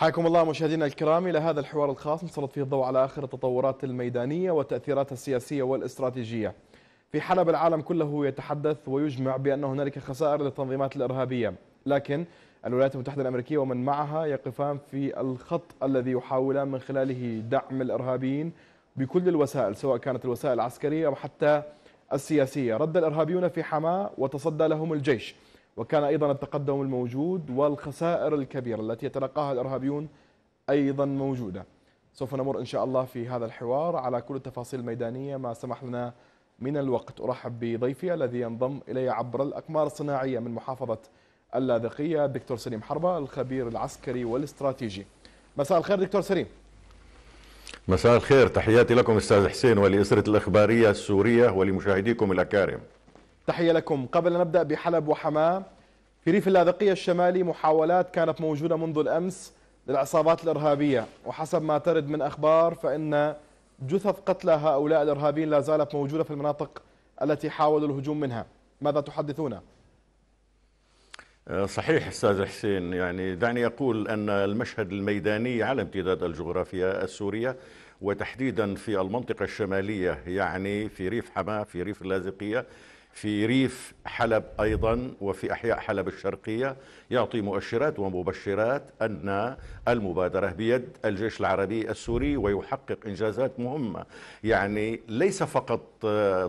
حياكم الله مشاهدينا الكرام إلى هذا الحوار الخاص نسلط فيه الضوء على آخر التطورات الميدانية والتأثيرات السياسية والإستراتيجية. في حلب العالم كله يتحدث ويجمع بأن هنالك خسائر للتنظيمات الإرهابية، لكن الولايات المتحدة الأمريكية ومن معها يقفان في الخط الذي يحاولان من خلاله دعم الإرهابيين بكل الوسائل سواء كانت الوسائل العسكرية أو حتى السياسية، رد الإرهابيون في حماة وتصدى لهم الجيش. وكان أيضا التقدم الموجود والخسائر الكبيرة التي يتلقاها الإرهابيون أيضا موجودة. سوف نمر إن شاء الله في هذا الحوار على كل التفاصيل الميدانية. ما سمح لنا من الوقت أرحب بضيفي الذي ينضم إلي عبر الأقمار الصناعية من محافظة اللاذقية الدكتور سليم حربة الخبير العسكري والاستراتيجي. مساء الخير دكتور سليم. مساء الخير. تحياتي لكم أستاذ حسين ولأسرة الإخبارية السورية ولمشاهديكم الأكارم. تحية لكم. قبل أن نبدأ بحلب وحماة في ريف اللاذقية الشمالي محاولات كانت موجودة منذ الأمس للعصابات الإرهابية. وحسب ما ترد من أخبار فإن جثث قتلى هؤلاء الإرهابيين لا زالت موجودة في المناطق التي حاولوا الهجوم منها. ماذا تحدثون؟ صحيح أستاذ حسين. يعني دعني أقول أن المشهد الميداني على امتداد الجغرافيا السورية وتحديدا في المنطقة الشمالية يعني في ريف حماة في ريف اللاذقية في ريف حلب أيضا وفي أحياء حلب الشرقية يعطي مؤشرات ومبشرات أن المبادرة بيد الجيش العربي السوري ويحقق إنجازات مهمة. يعني ليس فقط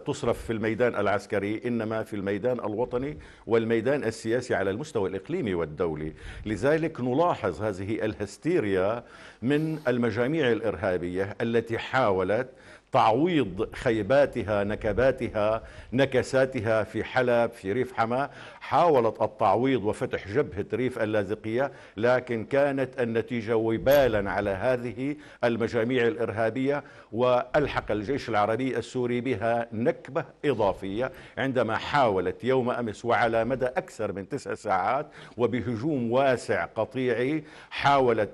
تصرف في الميدان العسكري إنما في الميدان الوطني والميدان السياسي على المستوى الإقليمي والدولي. لذلك نلاحظ هذه الهستيريا من المجاميع الإرهابية التي حاولت تعويض خيباتها نكباتها نكساتها في حلب في ريف حما. حاولت التعويض وفتح جبهة ريف اللاذقية لكن كانت النتيجة وبالا على هذه المجاميع الإرهابية وألحق الجيش العربي السوري بها نكبة إضافية عندما حاولت يوم أمس وعلى مدى أكثر من تسع ساعات وبهجوم واسع قطيعي حاولت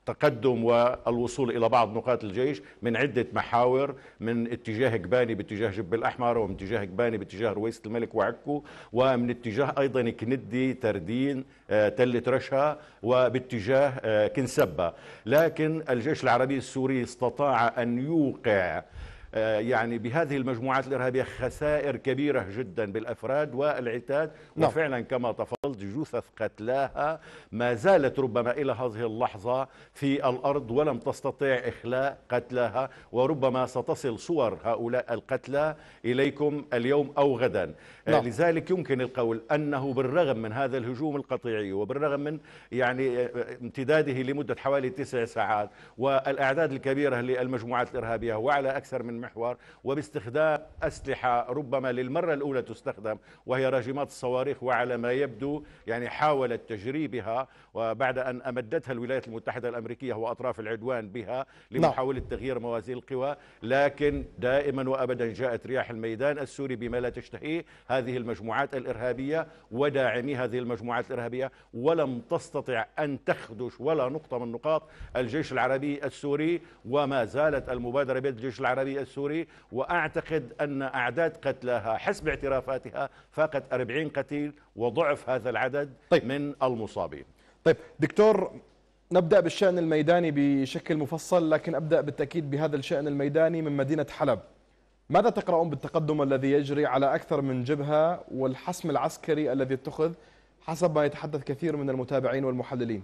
التقدم والوصول إلى بعض نقاط الجيش من عدة محاور من اتجاه كباني باتجاه جب الأحمر ومن اتجاه كباني باتجاه رويسه الملك وعكو ومن اتجاه أيضا كندي تردين آه، تلة رشا وباتجاه آه، كنسبة. لكن الجيش العربي السوري استطاع أن يوقع يعني بهذه المجموعات الإرهابية خسائر كبيرة جدا بالأفراد والعتاد نعم. وفعلا كما تفضلت جثث قتلاها ما زالت ربما إلى هذه اللحظة في الأرض ولم تستطع إخلاء قتلاها وربما ستصل صور هؤلاء القتلى إليكم اليوم أو غدا آه، نعم. لذلك يمكن القول أنه بالرغم من هذا الهجوم القطيعي وبالرغم من يعني آه، امتداده لمدة حوالي تسع ساعات والأعداد الكبيرة للمجموعات الإرهابية وعلى أكثر من المحور وباستخدام أسلحة ربما للمرة الأولى تستخدم وهي راجمات الصواريخ وعلى ما يبدو يعني حاولت تجريبها وبعد أن أمدتها الولايات المتحدة الأمريكية وأطراف العدوان بها لمحاولة تغيير موازين القوى لكن دائما وأبدا جاءت رياح الميدان السوري بما لا تشتهيه هذه المجموعات الإرهابية وداعمي هذه المجموعات الإرهابية ولم تستطع أن تخدش ولا نقطة من نقاط الجيش العربي السوري وما زالت المبادرة بيد الجيش العربي السوري وأعتقد أن أعداد قتلاها حسب اعترافاتها فاقت 40 قتيل وضعف هذا العدد طيب. من المصابين. طيب دكتور نبدأ بالشأن الميداني بشكل مفصل لكن أبدأ بالتأكيد بهذا الشأن الميداني من مدينة حلب. ماذا تقرأون بالتقدم الذي يجري على أكثر من جبهة والحسم العسكري الذي اتخذ حسب ما يتحدث كثير من المتابعين والمحللين؟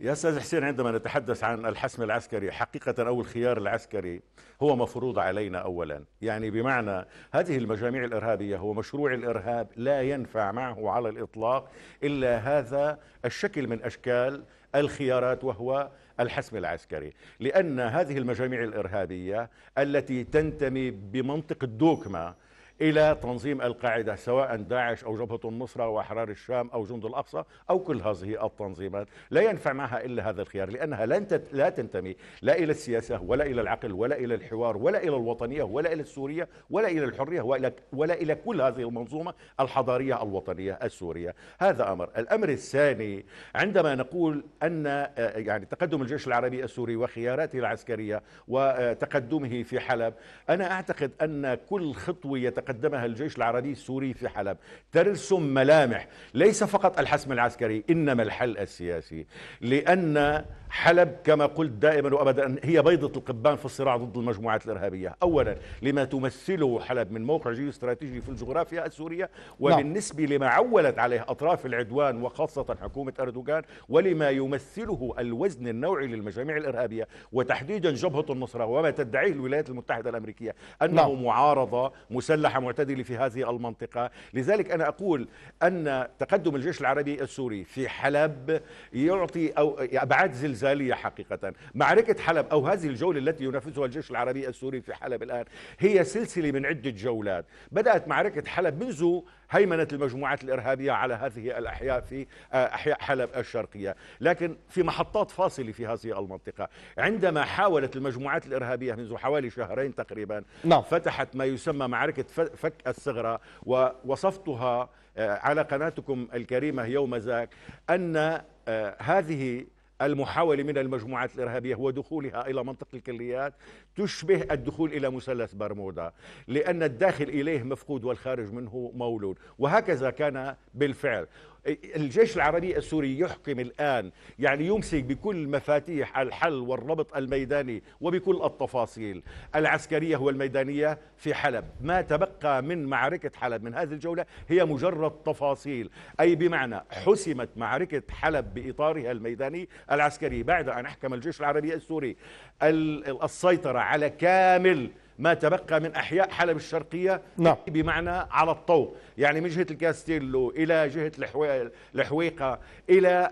يا أستاذ حسين عندما نتحدث عن الحسم العسكري حقيقة أو الخيار العسكري هو مفروض علينا اولا. يعني بمعنى هذه المجاميع الإرهابية هو مشروع الإرهاب لا ينفع معه على الإطلاق إلا هذا الشكل من أشكال الخيارات وهو الحسم العسكري. لأن هذه المجاميع الإرهابية التي تنتمي بمنطق الدوكما إلى تنظيم القاعدة سواء داعش أو جبهة النصرة وأحرار الشام أو جند الأقصى أو كل هذه التنظيمات. لا ينفع معها إلا هذا الخيار لأنها لن لا تنتمي لا إلى السياسة ولا إلى العقل ولا إلى الحوار ولا إلى الوطنية ولا إلى السورية ولا إلى الحرية ولا, ولا إلى كل هذه المنظومة الحضارية الوطنية السورية. هذا أمر. الأمر الثاني عندما نقول أن آه، يعني تقدم الجيش العربي السوري وخياراته العسكرية وتقدمه في حلب أنا أعتقد أن كل خطوة يتقدم قدمها الجيش العربي السوري في حلب. ترسم ملامح. ليس فقط الحسم العسكري إنما الحل السياسي. لأن حلب كما قلت دائما وابدا هي بيضة القبان في الصراع ضد المجموعات الإرهابية، اولا لما تمثله حلب من موقع جيوستراتيجي في الجغرافيا السورية وبالنسبة لما عولت عليه أطراف العدوان وخاصة حكومة أردوغان ولما يمثله الوزن النوعي للمجاميع الإرهابية وتحديدا جبهة النصرة وما تدعيه الولايات المتحدة الأمريكية أنه نعم. معارضة معتدله في هذه المنطقة، لذلك أنا أقول أن تقدم الجيش العربي السوري في حلب يعطي أبعاد زلزال زلزالية حقيقة. معركة حلب أو هذه الجولة التي ينفذها الجيش العربي السوري في حلب الآن هي سلسلة من عدة جولات. بدأت معركة حلب منذ هيمنة المجموعات الإرهابية على هذه الأحياء في آه، أحياء حلب الشرقية لكن في محطات فاصلة في هذه المنطقة عندما حاولت المجموعات الإرهابية منذ حوالي شهرين تقريبا نعم. فتحت ما يسمى معركة فك الثغرة ووصفتها آه، على قناتكم الكريمة يوم ذاك أن آه، هذه المحاولة من المجموعات الإرهابية هو دخولها إلى منطقة الكليات تشبه الدخول إلى مثلث برمودا لأن الداخل إليه مفقود والخارج منه مولود. وهكذا كان بالفعل. الجيش العربي السوري يحكم الآن يعني يمسك بكل مفاتيح الحل والربط الميداني وبكل التفاصيل. العسكرية والميدانية في حلب. ما تبقى من معركة حلب من هذه الجولة هي مجرد تفاصيل. أي بمعنى حسمت معركة حلب بإطارها الميداني العسكري. بعد أن أحكم الجيش العربي السوري السيطرة على كامل ما تبقى من أحياء حلب الشرقية نعم. بمعنى على الطوق يعني من جهة الكاستيلو إلى جهة الحويقة إلى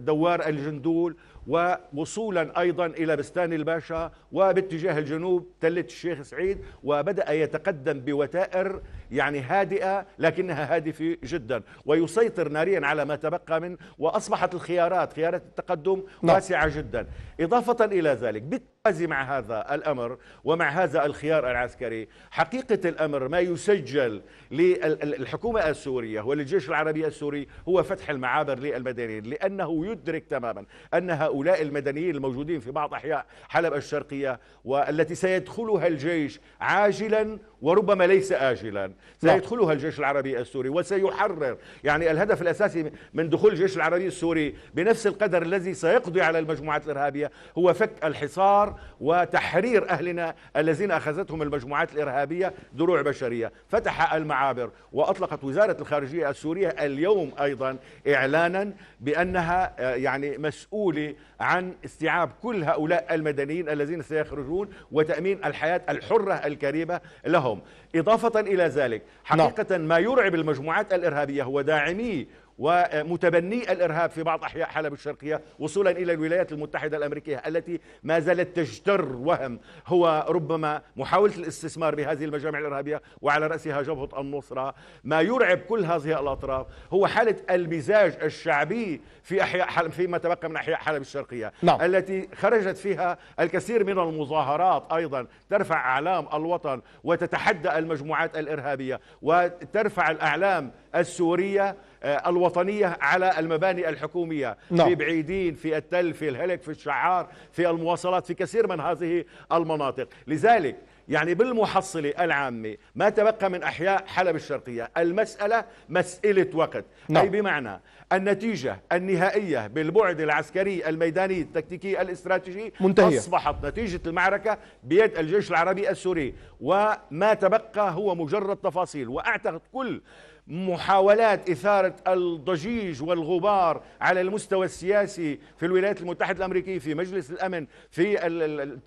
دوار الجندول ووصولا أيضا إلى بستان الباشا وباتجاه الجنوب تله الشيخ سعيد وبدأ يتقدم بوتائر يعني هادئة لكنها هادفة جدا ويسيطر ناريا على ما تبقى من وأصبحت الخيارات خيارات التقدم نعم. واسعة جدا إضافة إلى ذلك مع هذا الأمر ومع هذا الخيار العسكري. حقيقة الأمر ما يسجل للحكومة السورية وللجيش العربي السوري هو فتح المعابر للمدنيين لأنه يدرك تماما انها هؤلاء المدنيين الموجودين في بعض أحياء حلب الشرقية والتي سيدخلها الجيش عاجلا وربما ليس آجلا. نعم. سيدخلها الجيش العربي السوري وسيحرر. يعني الهدف الأساسي من دخول الجيش العربي السوري بنفس القدر الذي سيقضي على المجموعات الإرهابية هو فك الحصار وتحرير أهلنا الذين أخذتهم المجموعات الإرهابية دروع بشرية. فتح المعابر وأطلقت وزارة الخارجية السورية اليوم أيضا إعلانا بأنها آه، يعني مسؤولة عن استيعاب كل هؤلاء المدنيين الذين سيخرجون وتأمين الحياة الحرة الكريمة لهم. إضافة إلى ذلك حقيقة نعم. ما يرعب المجموعات الإرهابية هو داعمي ومتبني الإرهاب في بعض أحياء حلب الشرقية وصولا إلى الولايات المتحدة الأمريكية التي ما زالت تجتر وهم. هو ربما محاولة الاستثمار بهذه المجامع الإرهابية وعلى رأسها جبهة النصرة. ما يرعب كل هذه الأطراف هو حالة المزاج الشعبي في أحياء حلب فيما تبقى من أحياء حلب الشرقية نعم. التي خرجت فيها الكثير من المظاهرات أيضا. ترفع أعلام الوطن وتتحدى المجموعات الإرهابية وترفع الأعلام السورية آه، الوطنية على المباني الحكومية نعم. في بعيدين في التل في الهلك في الشعار في المواصلات في كثير من هذه المناطق لذلك يعني بالمحصلة العامة ما تبقى من أحياء حلب الشرقية المسألة مسألة وقت نعم. أي بمعنى النتيجة النهائية بالبعد العسكري الميداني التكتيكي الاستراتيجي منتهية. أصبحت نتيجة المعركة بيد الجيش العربي السوري وما تبقى هو مجرد تفاصيل وأعتقد كل محاولات إثارة الضجيج والغبار على المستوى السياسي في الولايات المتحدة الأمريكية في مجلس الأمن في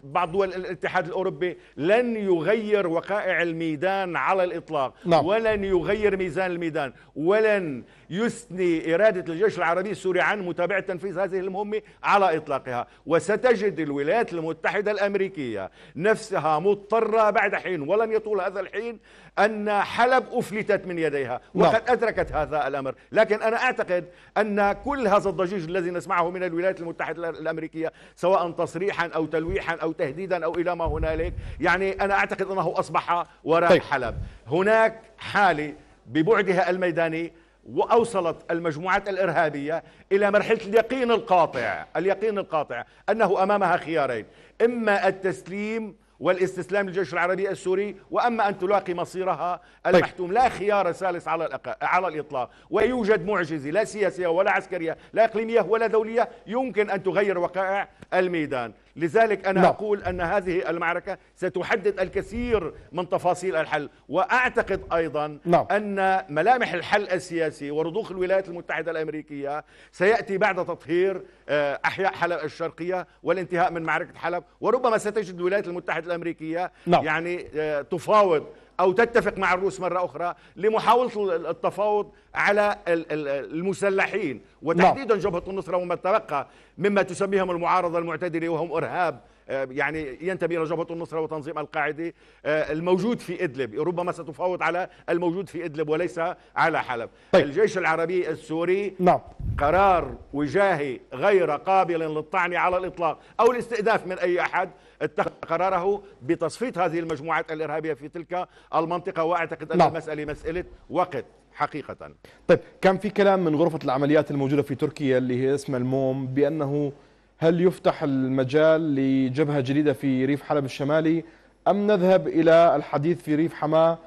بعض دول الاتحاد الأوروبي لن يغير وقائع الميدان على الإطلاق نعم. ولن يغير ميزان الميدان ولن يثني إرادة الجيش العربي السوري عن متابعة تنفيذ هذه المهمة على إطلاقها وستجد الولايات المتحدة الأمريكية نفسها مضطرة بعد حين ولن يطول هذا الحين أن حلب أفلتت من يديها نعم. وقد أدركت هذا الأمر لكن أنا أعتقد أن كل هذا الضجيج الذي نسمعه من الولايات المتحدة الأمريكية سواء تصريحا أو تلويحا أو تهديدا أو إلى ما هنالك يعني أنا أعتقد أنه أصبح وراء طيب. حلب هناك حالة ببعدها الميداني وأوصلت المجموعات الإرهابية إلى مرحلة اليقين القاطع اليقين القاطع أنه أمامها خيارين إما التسليم والاستسلام للجيش العربي السوري وأما أن تلاقي مصيرها المحتوم. لا خيار ثالث على على الإطلاق ويوجد معجزة لا سياسية ولا عسكرية لا إقليمية ولا دولية يمكن أن تغير وقائع الميدان. لذلك أنا لا. نعم. أقول أن هذه المعركة ستحدد الكثير من تفاصيل الحل وأعتقد أيضا لا. نعم. أن ملامح الحل السياسي ورضوخ الولايات المتحدة الأمريكية سيأتي بعد تطهير آه، أحياء حلب الشرقية والانتهاء من معركة حلب وربما ستجد الولايات المتحدة الأمريكية لا. نعم. يعني آه، تفاوض أو تتفق مع الروس مرة أخرى لمحاولة التفاوض على المسلحين. وتحديدا جبهة النصره وما تبقى مما تسميهم المعارضة المعتدلة وهم إرهاب. آه، يعني ينتمي إلى جبهة النصره وتنظيم القاعدة آه، الموجود في إدلب ربما ستفاوض على الموجود في إدلب وليس على حلب طيب. الجيش العربي السوري نعم. قرار وجاهي غير قابل للطعن على الإطلاق أو الاستئناف من أي أحد اتخذ قراره بتصفيه هذه المجموعات الإرهابية في تلك المنطقة وأعتقد أن نعم. المسألة مسألة وقت حقيقة طيب كان في كلام من غرفة العمليات الموجودة في تركيا اللي هي اسمها الموم بأنه هل يفتح المجال لجبهة جديدة في ريف حلب الشمالي أم نذهب إلى الحديث في ريف حماة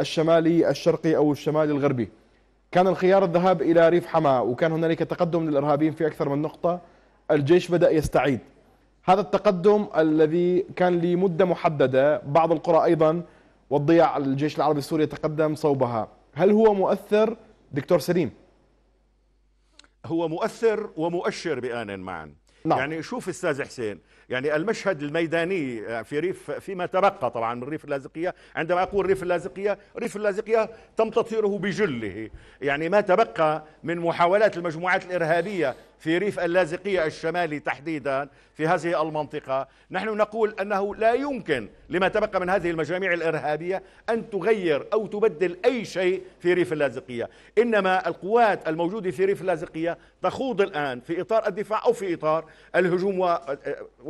الشمالي الشرقي أو الشمالي الغربي؟ كان الخيار الذهاب إلى ريف حماة وكان هنالك تقدم للإرهابيين في أكثر من نقطة. الجيش بدأ يستعيد. هذا التقدم الذي كان لمدة محددة بعض القرى أيضا والضياع الجيش العربي السوري يتقدم صوبها. هل هو مؤثر؟ دكتور سليم. هو مؤثر ومؤشر بآن معا. نعم. يعني شوف أستاذ حسين يعني المشهد الميداني في ريف فيما تبقى طبعا من ريف اللاذقية. عندما أقول ريف اللاذقية ريف اللاذقية تم تطهيره بجله. يعني ما تبقى من محاولات المجموعات الإرهابية في ريف اللاذقية الشمالي تحديدا في هذه المنطقة. نحن نقول أنه لا يمكن لما تبقى من هذه المجاميع الإرهابية أن تغير أو تبدل أي شيء في ريف اللاذقية. إنما القوات الموجودة في ريف اللاذقية تخوض الآن في إطار الدفاع أو في إطار الهجوم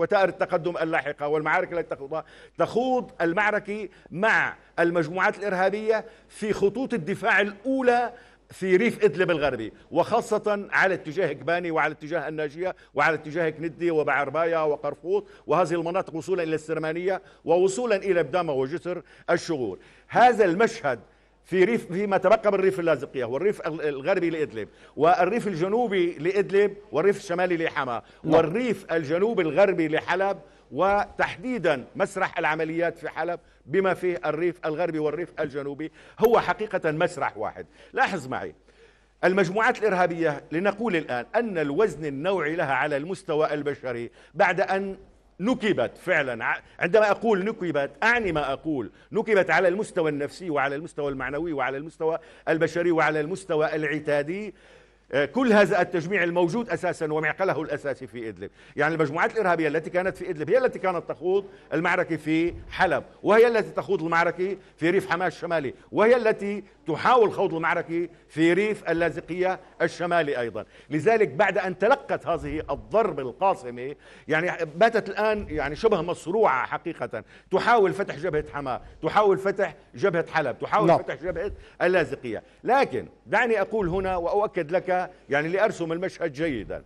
وتائر التقدم اللاحقة والمعارك التي تخوضها تخوض المعركة مع المجموعات الإرهابية في خطوط الدفاع الأولى في ريف إدلب الغربي وخاصة على اتجاه كباني وعلى اتجاه الناجية وعلى اتجاه كندي وبعربايا وقرفوط وهذه المناطق وصولا إلى السرمانية ووصولا إلى بدامة وجسر الشغور. هذا المشهد في ريف فيما تبقى من الريف اللاذقية والريف الغربي لإدلب والريف الجنوبي لإدلب والريف الشمالي لحما نعم. والريف الجنوبي الغربي لحلب وتحديدا مسرح العمليات في حلب بما فيه الريف الغربي والريف الجنوبي هو حقيقة مسرح واحد لاحظ معي المجموعات الإرهابية لنقول الآن أن الوزن النوعي لها على المستوى البشري بعد أن نكبت فعلا. عندما أقول نكبت أعني ما أقول. نكبت على المستوى النفسي وعلى المستوى المعنوي وعلى المستوى البشري وعلى المستوى العتادي. كل هذا التجميع الموجود أساسا ومعقله الاساسي في إدلب، يعني المجموعات الإرهابية التي كانت في إدلب هي التي كانت تخوض المعركة في حلب، وهي التي تخوض المعركة في ريف حماه الشمالي، وهي التي تحاول خوض المعركة في ريف اللاذقية الشمالي أيضا، لذلك بعد أن تلقت هذه الضربة القاصمه يعني باتت الآن يعني شبه مصروعة حقيقه، تحاول فتح جبهة حماه، تحاول فتح جبهة حلب، تحاول نعم. فتح جبهة اللاذقية، لكن دعني أقول هنا وأؤكد لك يعني لأرسم المشهد جيدا.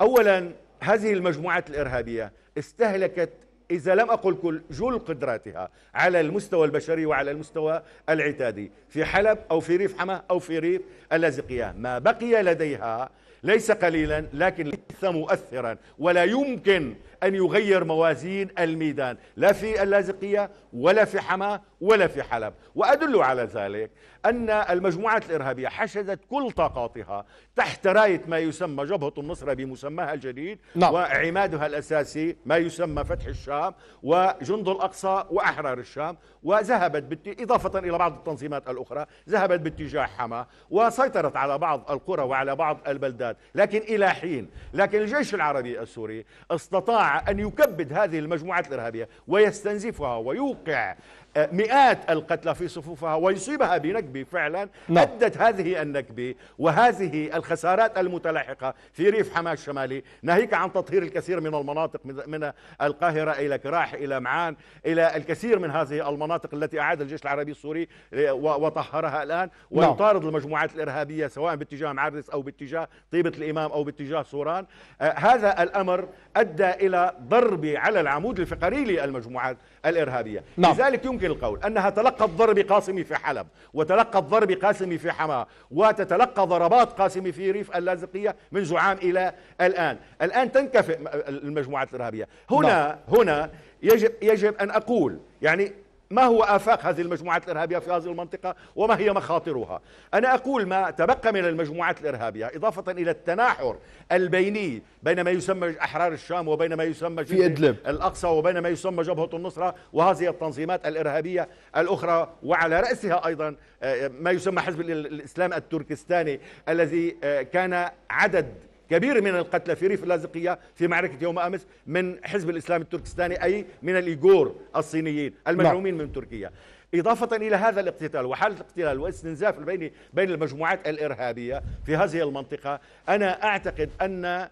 أولا هذه المجموعات الإرهابية استهلكت إذا لم أقل كل جل قدراتها على المستوى البشري وعلى المستوى العتادي. في حلب أو في ريف حما أو في ريف اللاذقية ما بقي لديها ليس قليلا لكن ليس مؤثرا ولا يمكن أن يغير موازين الميدان لا في اللاذقية ولا في حما ولا في حلب. وأدل على ذلك أن المجموعات الإرهابية حشدت كل طاقاتها تحت راية ما يسمى جبهة النصرة بمسماها الجديد نعم. وعمادها الأساسي ما يسمى فتح الشام وجند الأقصى وأحرار الشام. وذهبت بت... إضافة إلى بعض التنظيمات الأخرى ذهبت باتجاه حما وسيطرت على بعض القرى وعلى بعض البلدات لكن إلى حين لكن الجيش العربي السوري استطاع أن يكبد هذه المجموعات الإرهابية ويستنزفها ويوقع مئات القتلى في صفوفها ويصيبها بنكبة فعلا. نعم. أدت هذه النكبة وهذه الخسارات المتلاحقة في ريف حماة الشمالي ناهيك عن تطهير الكثير من المناطق من القاهرة إلى كراح إلى معان إلى الكثير من هذه المناطق التي أعاد الجيش العربي السوري وطهرها الآن. نعم. ويطارد المجموعات الإرهابية سواء باتجاه معرس أو باتجاه طيبة الإمام أو باتجاه سوران. آه، هذا الأمر أدى إلى ضرب على العمود الفقري للمجموعات. الإرهابية نعم. لذلك يمكن القول أنها تلقت ضرب قاسمي في حلب وتلقت ضرب قاسمي في حماة وتتلقى ضربات قاسمي في ريف اللاذقية منذ عام إلى الآن الآن تنكفئ المجموعات الإرهابية هنا نعم. هنا يجب يجب أن أقول يعني ما هو آفاق هذه المجموعات الإرهابية في هذه المنطقة وما هي مخاطرها؟ أنا أقول ما تبقى من المجموعات الإرهابية إضافة إلى التناحر البيني بين ما يسمى أحرار الشام وبين ما يسمى في إدلب. الأقصى وبين ما يسمى جبهة النصرة وهذه التنظيمات الإرهابية الأخرى وعلى رأسها أيضا آه، ما يسمى حزب الإسلام التركستاني الذي آه، كان عدد كبير من القتلى في ريف اللاذقية في معركة يوم أمس من حزب الإسلام التركستاني أي من الإيغور الصينيين المدعومين نعم. من تركيا إضافة إلى هذا الاقتتال وحالة الاقتتال واستنزاف بين بين المجموعات الإرهابية في هذه المنطقة أنا أعتقد أن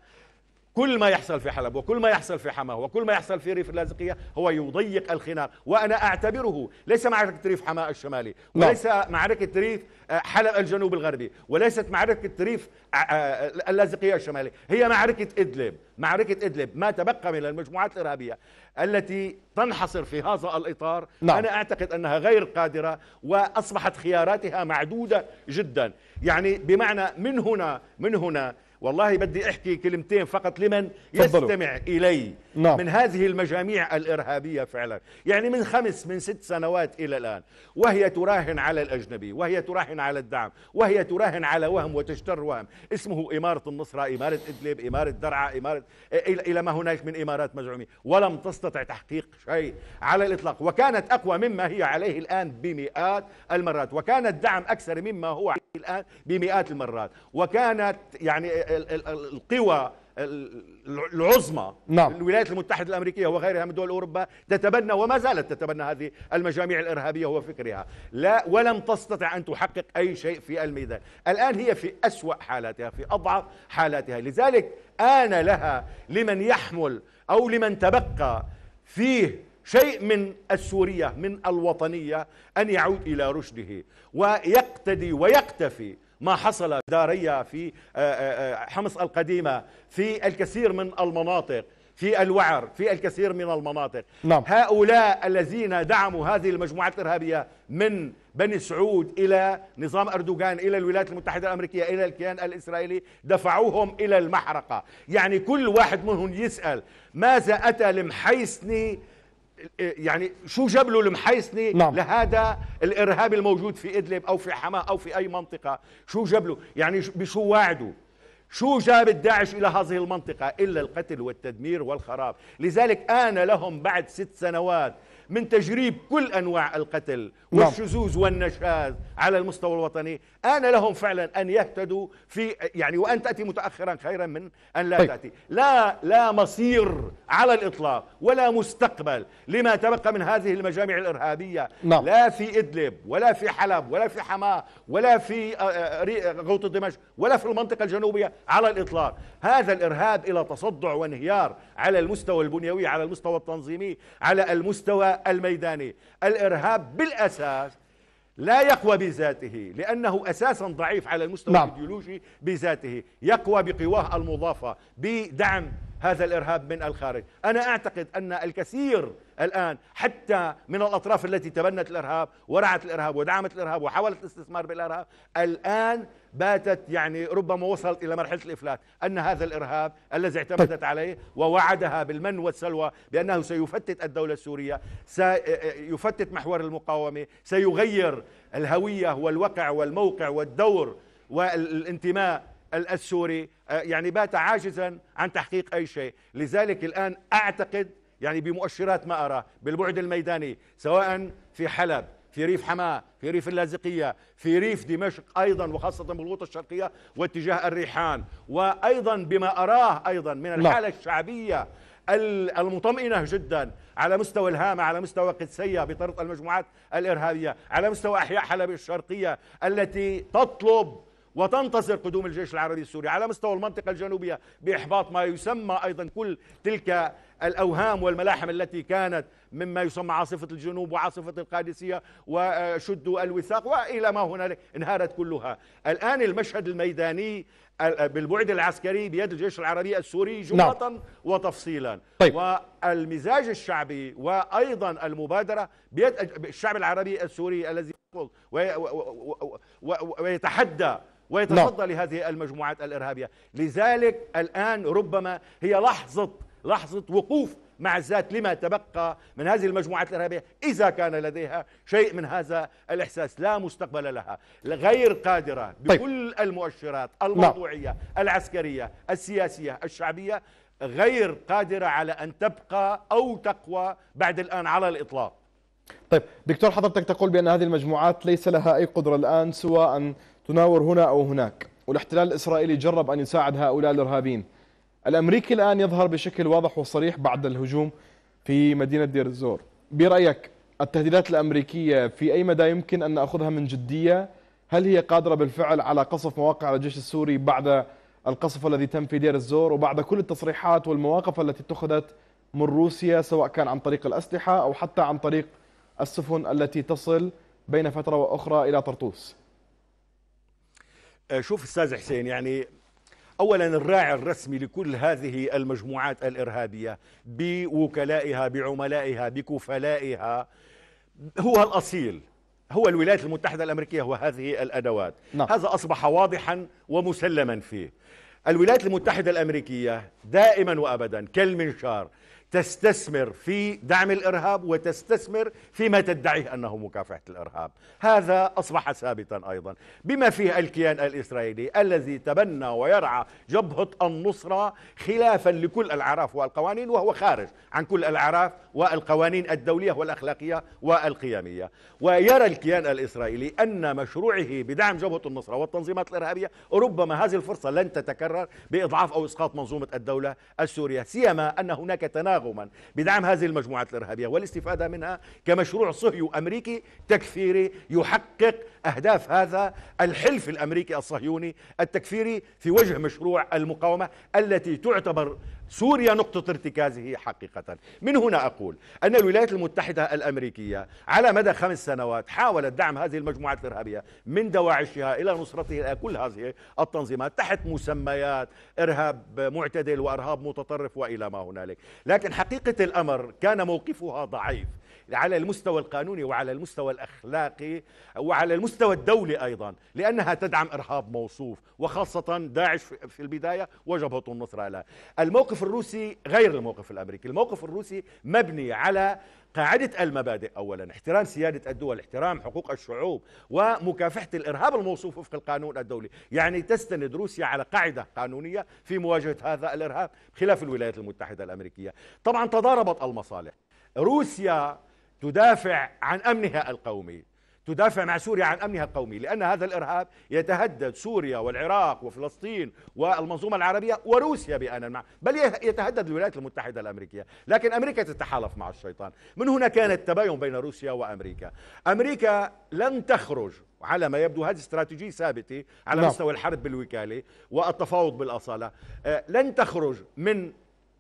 كل ما يحصل في حلب وكل ما يحصل في حماة وكل ما يحصل في ريف اللاذقية هو يضيق الخناق. وأنا أعتبره ليس معركة ريف حماة الشمالي نعم. وليس معركة ريف آه، حلب الجنوب الغربي وليست معركة ريف آه، آه، اللاذقية الشمالي. هي معركة إدلب. معركة إدلب ما تبقى من المجموعات الإرهابية التي تنحصر في هذا الإطار. نعم. أنا أعتقد أنها غير قادرة وأصبحت خياراتها معدودة جدا. يعني بمعنى من هنا من هنا والله بدي احكي كلمتين فقط لمن يستمع إلي. نعم. من هذه المجاميع الإرهابية فعلا. يعني من خمس من ست سنوات إلى الآن. وهي تراهن على الأجنبي وهي تراهن على الدعم وهي تراهن على وهم وتشتر وهم. اسمه إمارة النصرة إمارة إدلب إمارة درعا إمارة إلى ما هناك من إمارات مزعومه ولم تستطع تحقيق شيء على الإطلاق. وكانت أقوى مما هي عليه الآن بمئات المرات. وكان الدعم أكثر مما هو الآن بمئات المرات. وكانت يعني القوى العظمى نعم. الولايات المتحدة الأمريكية وغيرها من دول أوروبا تتبنى وما زالت تتبنى هذه المجاميع الإرهابية وفكرها. لا ولم تستطع أن تحقق أي شيء في الميدان. الآن هي في أسوأ حالاتها في أضعف حالاتها. لذلك آن لها لمن يحمل أو لمن تبقى فيه شيء من السورية من الوطنية أن يعود إلى رشده ويقتدي ويقتفي ما حصل داريا في آه، آه، آه، حمص القديمة في الكثير من المناطق في الوعر في الكثير من المناطق نعم. هؤلاء الذين دعموا هذه المجموعات الإرهابية من بني سعود إلى نظام أردوغان إلى الولايات المتحدة الأمريكية إلى الكيان الإسرائيلي دفعوهم إلى المحرقة يعني كل واحد منهم يسأل ماذا أتى لمحيسني يعني شو جاب له المحيصني نعم. لهذا الإرهاب الموجود في إدلب أو في حماه أو في أي منطقة؟ شو جاب له؟ يعني بشو واعده شو جاب الداعش إلى هذه المنطقة؟ إلا القتل والتدمير والخراب. لذلك آن لهم بعد ست سنوات من تجريب كل أنواع القتل نعم. والشذوذ والنشاز على المستوى الوطني آن لهم فعلا أن يهتدوا في يعني وأن تأتي متاخرا خيرا من أن لا طيب. تأتي لا لا مصير على الإطلاق ولا مستقبل لما تبقى من هذه المجامع الإرهابية نعم. لا في إدلب ولا في حلب ولا في حماة ولا في آه، آه، غوط دمشق ولا في المنطقة الجنوبية على الإطلاق هذا الإرهاب إلى تصدع وانهيار على المستوى البنيوي على المستوى التنظيمي على المستوى الميداني. الإرهاب بالأساس لا يقوى بذاته لأنه أساسا ضعيف على المستوى نعم. الإيديولوجي بذاته. يقوى بقواه المضافة بدعم هذا الإرهاب من الخارج، أنا أعتقد أن الكثير الآن حتى من الأطراف التي تبنت الإرهاب ورعت الإرهاب ودعمت الإرهاب وحاولت الاستثمار بالإرهاب، الآن باتت يعني ربما وصلت إلى مرحلة الإفلات، أن هذا الإرهاب الذي اعتمدت عليه ووعدها بالمن والسلوى بأنه سيفتت الدولة السورية، سيفتت محور المقاومة، سيغير الهوية والوقع والموقع والدور والانتماء السوري. آه، يعني بات عاجزا عن تحقيق أي شيء. لذلك الآن أعتقد يعني بمؤشرات ما أرى بالبعد الميداني سواء في حلب في ريف حماة في ريف اللاذقية في ريف دمشق أيضا وخاصة بالغوطة الشرقية واتجاه الريحان وأيضا بما أراه أيضا من. الحالة الشعبية المطمئنة جدا على مستوى الهامة على مستوى قدسية بطرق المجموعات الإرهابية على مستوى أحياء حلب الشرقية التي تطلب وتنتظر قدوم الجيش العربي السوري على مستوى المنطقة الجنوبية بإحباط ما يسمى أيضا كل تلك الأوهام والملاحم التي كانت مما يسمى عاصفة الجنوب وعاصفة القادسية وشدوا الوثاق وإلى ما هنالك انهارت كلها الآن المشهد الميداني بالبعد العسكري بيد الجيش العربي السوري جملة نعم. وتفصيلا طيب. والمزاج الشعبي وأيضا المبادرة بيد الشعب العربي السوري الذي ويتحدى ويتصدى نعم. لهذه المجموعات الإرهابية لذلك الآن ربما هي لحظة لحظة وقوف مع الذات لما تبقى من هذه المجموعات الإرهابية إذا كان لديها شيء من هذا الإحساس لا مستقبل لها غير قادرة طيب. بكل طيب. المؤشرات الموضوعية نعم. العسكرية السياسية الشعبية غير قادرة على أن تبقى أو تقوى بعد الآن على الإطلاق طيب دكتور حضرتك تقول بأن هذه المجموعات ليس لها أي قدرة الآن سوى أن تناور هنا أو هناك والاحتلال الإسرائيلي جرب أن يساعد هؤلاء الإرهابيين الأمريكي الآن يظهر بشكل واضح وصريح بعد الهجوم في مدينة دير الزور. برأيك التهديدات الأمريكية في أي مدى يمكن أن نأخذها من جدية؟ هل هي قادرة بالفعل على قصف مواقع الجيش السوري بعد القصف الذي تم في دير الزور وبعد كل التصريحات والمواقف التي اتخذت من روسيا سواء كان عن طريق الأسلحة أو حتى عن طريق السفن التي تصل بين فترة وأخرى إلى طرطوس؟ أه، شوف أستاذ حسين يعني اولا الراعي الرسمي لكل هذه المجموعات الإرهابية بوكلائها بعملائها بكفلائها هو الأصيل هو الولايات المتحدة الأمريكية وهذه الأدوات نعم. هذا أصبح واضحا ومسلما فيه الولايات المتحدة الأمريكية دائما وابدا كالمنشار تستثمر في دعم الإرهاب وتستثمر فيما تدعيه أنه مكافحة الإرهاب، هذا أصبح ثابتا أيضا، بما فيه الكيان الإسرائيلي الذي تبنى ويرعى جبهة النصره خلافا لكل الأعراف والقوانين وهو خارج عن كل الأعراف والقوانين الدولية والأخلاقية والقيمية، ويرى الكيان الإسرائيلي أن مشروعه بدعم جبهة النصره والتنظيمات الإرهابية ربما هذه الفرصة لن تتكرر بإضعاف أو إسقاط منظومة الدولة السورية، سيما أن هناك تناغم تناغما بدعم هذه المجموعات الإرهابية والاستفادة منها كمشروع صهيو أمريكي تكفيري يحقق أهداف هذا الحلف الأمريكي الصهيوني التكفيري في وجه مشروع المقاومة التي تعتبر سوريا نقطة ارتكازه حقيقة. من هنا أقول أن الولايات المتحدة الأمريكية على مدى خمس سنوات حاولت دعم هذه المجموعات الإرهابية من دواعشها إلى نصرته كل هذه التنظيمات تحت مسميات إرهاب معتدل وإرهاب متطرف وإلى ما هنالك. لكن حقيقة الأمر كان موقفها ضعيف. على المستوى القانوني وعلى المستوى الأخلاقي وعلى المستوى الدولي أيضا لأنها تدعم إرهاب موصوف وخاصة داعش في البداية وجبهة النصرة الآن الموقف الروسي غير الموقف الأمريكي. الموقف الروسي مبني على قاعدة المبادئ أولا احترام سيادة الدول احترام حقوق الشعوب ومكافحة الإرهاب الموصوف وفق القانون الدولي. يعني تستند روسيا على قاعدة قانونية في مواجهة هذا الإرهاب خلاف الولايات المتحدة الأمريكية. طبعا تضاربت المصالح. روسيا تدافع عن أمنها القومي تدافع مع سوريا عن أمنها القومي لأن هذا الإرهاب يتهدد سوريا والعراق وفلسطين والمنظومة العربية وروسيا بأن مع بل يتهدد الولايات المتحدة الأمريكية. لكن أمريكا تتحالف مع الشيطان. من هنا كان التباين بين روسيا وأمريكا. أمريكا لن تخرج على ما يبدو هذه استراتيجية ثابتة على نعم. مستوى الحرب بالوكالة والتفاوض بالأصالة. آه، لن تخرج من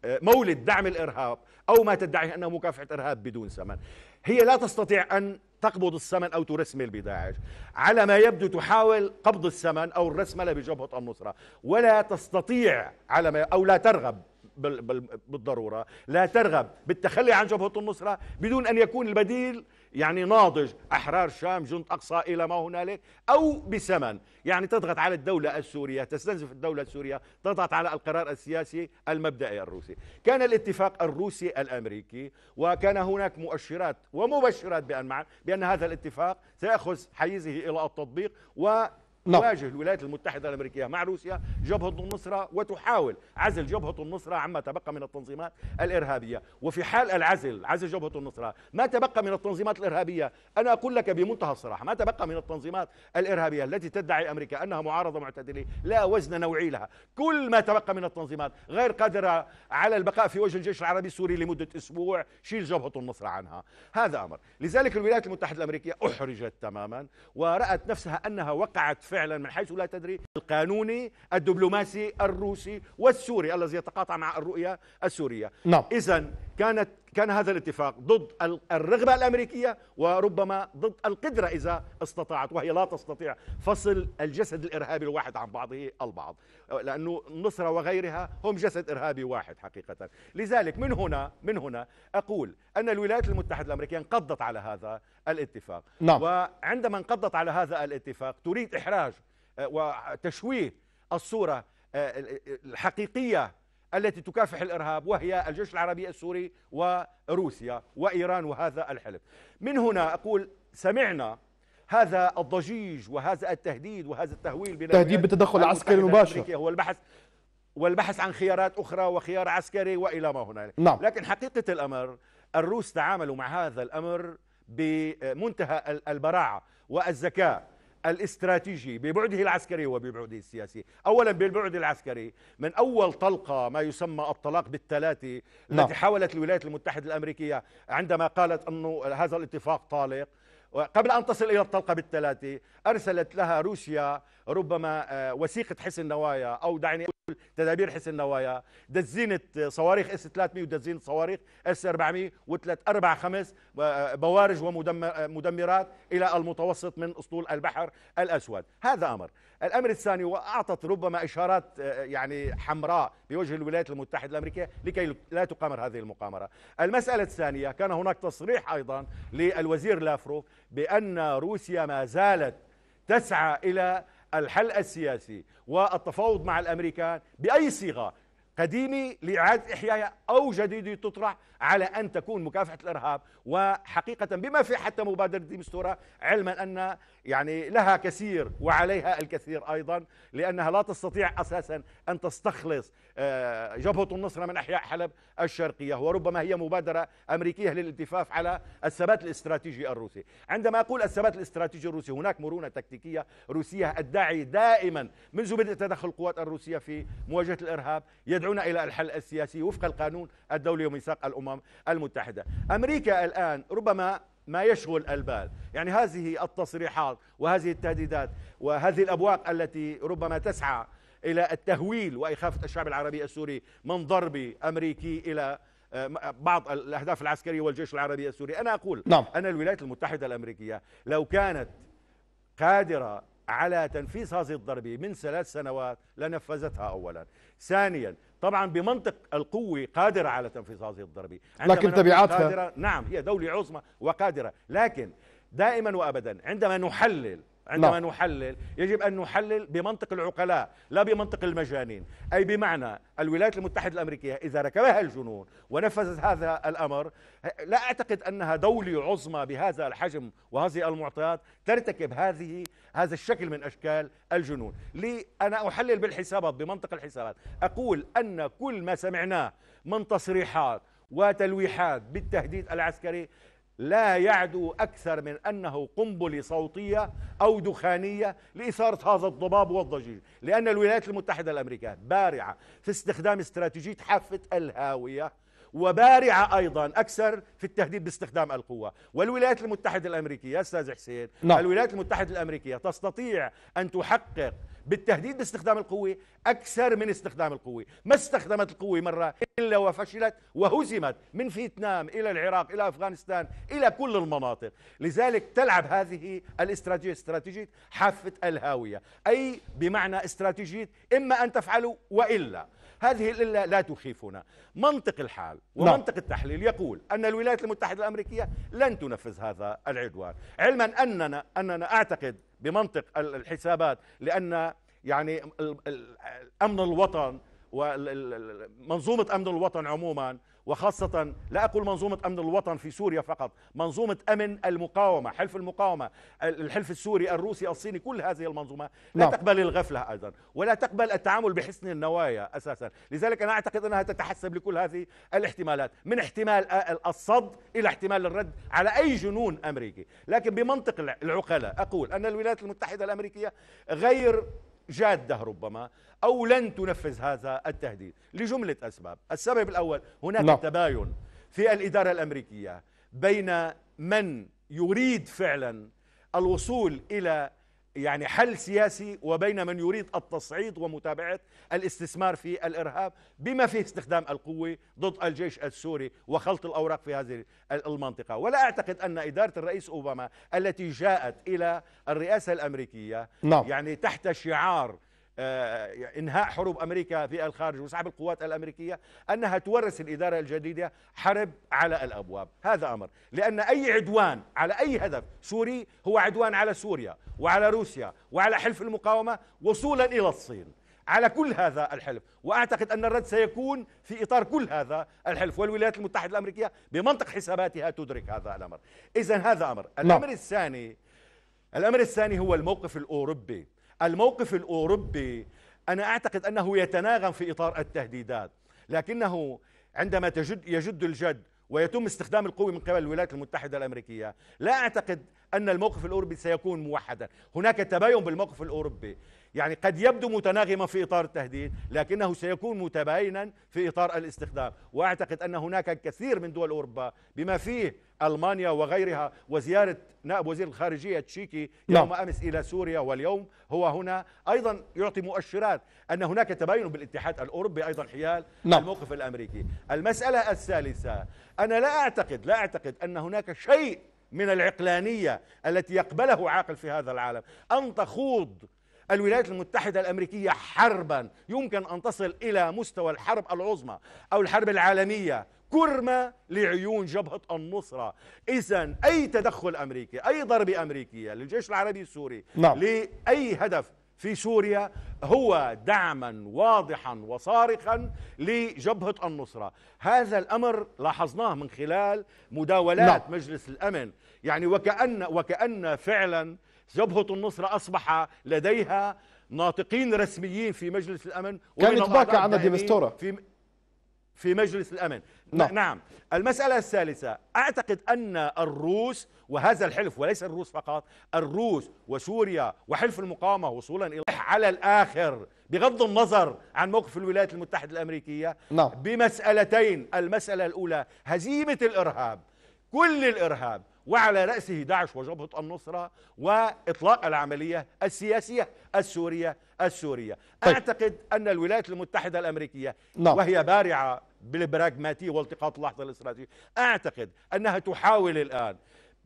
مولد دعم الإرهاب أو ما تدعيه أنه مكافحة إرهاب بدون ثمن. هي لا تستطيع أن تقبض الثمن أو ترسمل بداعش على ما يبدو تحاول قبض الثمن أو الرسمله بجبهة النصرة. ولا تستطيع على ما أو لا ترغب بالضرورة. لا ترغب بالتخلي عن جبهة النصرة بدون أن يكون البديل يعني ناضج أحرار شام جند أقصى إلى ما هنالك أو بثمن يعني تضغط على الدولة السورية تستنزف الدولة السورية تضغط على القرار السياسي المبدئي الروسي كان الاتفاق الروسي الأمريكي وكان هناك مؤشرات ومبشرات بأن, بأن هذا الاتفاق سيأخذ حيزه إلى التطبيق و. تواجه الولايات المتحدة الأمريكية مع روسيا جبهة النصرة وتحاول عزل جبهة النصرة عما تبقى من التنظيمات الإرهابية. وفي حال العزل عزل جبهة النصرة ما تبقى من التنظيمات الإرهابية؟ أنا أقول لك بمنتهى الصراحة ما تبقى من التنظيمات الإرهابية التي تدعي أمريكا أنها معارضة معتدلة لا وزن نوعي لها. كل ما تبقى من التنظيمات غير قادرة على البقاء في وجه الجيش العربي السوري لمدة أسبوع شيل جبهة النصرة عنها. هذا أمر. لذلك الولايات المتحدة الأمريكية أحرجت تماما ورأت نفسها أنها وقعت في فعلا من حيث لا تدري القانوني الدبلوماسي الروسي والسوري الذي يتقاطع مع الرؤية السورية نعم. إذا كانت كان هذا الاتفاق ضد الرغبة الأمريكية وربما ضد القدرة إذا استطاعت وهي لا تستطيع فصل الجسد الإرهابي الواحد عن بعضه البعض. لأنه النصرة وغيرها هم جسد إرهابي واحد حقيقة. لذلك من هنا من هنا أقول أن الولايات المتحدة الأمريكية انقضت على هذا الاتفاق. نعم. وعندما انقضت على هذا الاتفاق تريد إحراج آه، وتشويه الصورة آه، الحقيقية التي تكافح الإرهاب وهي الجيش العربي السوري وروسيا وإيران وهذا الحلف. من هنا أقول سمعنا هذا الضجيج وهذا التهديد وهذا التهويل تهديد بالتدخل العسكري المباشر هو البحث والبحث عن خيارات أخرى وخيار عسكري وإلى ما هنالك نعم. لكن حقيقة الأمر الروس تعاملوا مع هذا الأمر بمنتهى البراعة والذكاء الاستراتيجي ببعده العسكري وببعده السياسي أولا بالبعد العسكري من أول طلقة ما يسمى الطلاق بالثلاثة نعم. التي حاولت الولايات المتحدة الأمريكية عندما قالت أنه هذا الاتفاق طالق وقبل أن تصل إلى الطلقة بالثلاثة أرسلت لها روسيا ربما آه، وثيقة حسن نوايا أو دعني تدابير حسن النوايا. دزينة صواريخ إس 300 ودزينة صواريخ إس 400 وثلاث أربع خمس بوارج ومدمرات إلى المتوسط من أسطول البحر الأسود. هذا أمر. الأمر الثاني وأعطت ربما إشارات يعني حمراء بوجه الولايات المتحدة الأمريكية لكي لا تقامر هذه المقامرة. المسألة الثانية كان هناك تصريح أيضا للوزير لافروف بأن روسيا ما زالت تسعى إلى الحل السياسي والتفاوض مع الأمريكان بأي صيغة؟ قديمة لإعادة إحيائها أو جديدة تطرح؟ على أن تكون مكافحة الإرهاب وحقيقة بما في حتى مبادرة ديمستورا علما أن يعني لها كثير وعليها الكثير أيضا لأنها لا تستطيع أساسا أن تستخلص آه، جبهة النصرة من أحياء حلب الشرقية وربما هي مبادرة أمريكية للالتفاف على الثبات الاستراتيجي الروسي. عندما أقول الثبات الاستراتيجي الروسي هناك مرونة تكتيكية روسية الداعي دائما منذ بدء تدخل القوات الروسية في مواجهة الإرهاب يدعون إلى الحل السياسي وفق القانون الدولي وميثاق الأمم المتحدة. أمريكا الآن ربما ما يشغل البال. يعني هذه التصريحات وهذه التهديدات وهذه الأبواق التي ربما تسعى إلى التهويل وإخافة الشعب العربي السوري من ضرب أمريكي إلى آه، بعض الأهداف العسكرية والجيش العربي السوري. أنا أقول نعم. أن الولايات المتحدة الأمريكية لو كانت قادرة على تنفيذ هذه الضربة من ثلاث سنوات لنفذتها أولا. ثانيا طبعا بمنطق القوة قادرة على تنفيذ هذه الضربة. لكن تبعاتها نعم هي دولة عظمى وقادرة لكن دائما وأبدا عندما نحلل عندما لا. نعم. نحلل يجب أن نحلل بمنطق العقلاء لا بمنطق المجانين أي بمعنى الولايات المتحدة الأمريكية إذا ركبها الجنون ونفذت هذا الأمر لا أعتقد أنها دولة عظمى بهذا الحجم وهذه المعطيات ترتكب هذه هذا الشكل من أشكال الجنون لي أنا أحلل بالحسابات بمنطق الحسابات أقول أن كل ما سمعناه من تصريحات وتلويحات بالتهديد العسكري لا يعدو أكثر من أنه قنبلة صوتية أو دخانية لإثارة هذا الضباب والضجيج لأن الولايات المتحدة الأمريكية بارعة في استخدام استراتيجية حافة الهاوية وبارعة أيضا أكثر في التهديد باستخدام القوة والولايات المتحدة الأمريكية أستاذ حسين نعم. الولايات المتحدة الأمريكية تستطيع أن تحقق بالتهديد باستخدام القوة أكثر من استخدام القوة. ما استخدمت القوة مرة إلا وفشلت وهزمت من فيتنام إلى العراق إلى أفغانستان إلى كل المناطق. لذلك تلعب هذه الاستراتيجية استراتيجية حافة الهاوية. أي بمعنى استراتيجية؟ إما أن تفعلوا وإلا. هذه الإلا لا تخيفنا. منطق الحال نعم. ومنطق التحليل يقول أن الولايات المتحدة الأمريكية لن تنفذ هذا العدوان. علما أننا أننا أعتقد بمنطق الحسابات لأن يعني أمن الوطن ومنظومة أمن الوطن عموما وخاصة لا أقول منظومة أمن الوطن في سوريا فقط منظومة أمن المقاومة حلف المقاومة الحلف السوري الروسي الصيني كل هذه المنظومة لا نعم. تقبل الغفلة أيضا ولا تقبل التعامل بحسن النوايا أساسا لذلك أنا أعتقد أنها تتحسب لكل هذه الاحتمالات من احتمال الصد إلى احتمال الرد على أي جنون أمريكي لكن بمنطق العقلاء أقول أن الولايات المتحدة الأمريكية غير جادة ربما أو لن تنفذ هذا التهديد لجملة أسباب السبب الأول هناك لا. نعم. تباين في الإدارة الأمريكية بين من يريد فعلا الوصول إلى يعني حل سياسي وبين من يريد التصعيد ومتابعة الاستثمار في الإرهاب بما فيه استخدام القوة ضد الجيش السوري وخلط الأوراق في هذه المنطقة ولا أعتقد أن إدارة الرئيس أوباما التي جاءت إلى الرئاسة الأمريكية نعم. يعني تحت شعار إنهاء حروب أمريكا في الخارج وسحب القوات الأمريكية أنها تورث الإدارة الجديدة حرب على الأبواب، هذا أمر، لأن أي عدوان على أي هدف سوري هو عدوان على سوريا وعلى روسيا وعلى حلف المقاومة وصولا إلى الصين. على كل هذا الحلف. وأعتقد أن الرد سيكون في إطار كل هذا الحلف. والولايات المتحدة الأمريكية بمنطق حساباتها تدرك هذا الأمر. اذا هذا أمر. نعم. الأمر الثاني الأمر الثاني هو الموقف الأوروبي. الموقف الأوروبي أنا أعتقد أنه يتناغم في إطار التهديدات لكنه عندما تجد يجد الجد ويتم استخدام القوة من قبل الولايات المتحدة الأمريكية لا أعتقد أن الموقف الأوروبي سيكون موحدا. هناك تباين بالموقف الأوروبي. يعني قد يبدو متناغما في إطار التهديد لكنه سيكون متباينا في إطار الاستخدام. وأعتقد أن هناك الكثير من دول أوروبا بما فيه ألمانيا وغيرها وزيارة نائب وزير الخارجية التشيكي نعم. يوم أمس إلى سوريا واليوم هو هنا أيضا يعطي مؤشرات أن هناك تباين بالاتحاد الأوروبي أيضا حيال نعم. الموقف الأمريكي المسألة الثالثة أنا لا أعتقد لا أعتقد أن هناك شيء من العقلانية التي يقبله عاقل في هذا العالم أن تخوض الولايات المتحدة الأمريكية حربا يمكن أن تصل إلى مستوى الحرب العظمى أو الحرب العالمية كرمة لعيون جبهة النصرة إذا أي تدخل أمريكي أي ضربة أمريكية للجيش العربي السوري نعم. لأي هدف في سوريا هو دعما واضحا وصارخا لجبهة النصرة هذا الأمر لاحظناه من خلال مداولات نعم. مجلس الأمن يعني وكأن, وكأن فعلا جبهة النصرة أصبح لديها ناطقين رسميين في مجلس الأمن كانت باقة عن ديمستورا في في مجلس الأمن نعم. نعم المسألة الثالثة أعتقد أن الروس وهذا الحلف وليس الروس فقط الروس وسوريا وحلف المقاومة وصولا إلى على الآخر بغض النظر عن موقف الولايات المتحدة الأمريكية نعم. بمسألتين المسألة الأولى هزيمة الإرهاب كل الإرهاب وعلى رأسه داعش وجبهة النصرة وإطلاق العملية السياسية السورية السورية طيب. أعتقد أن الولايات المتحدة الأمريكية نعم. وهي بارعة بالبراغماتية والتقاط اللحظة الاستراتيجية أعتقد أنها تحاول الآن